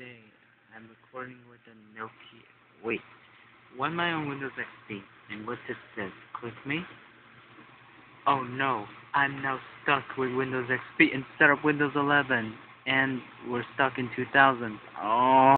day. I'm recording with a Nokia. Wait, why am I on Windows XP? And what's it says? Click me? Oh no, I'm now stuck with Windows XP instead of Windows 11. And we're stuck in 2000. Oh.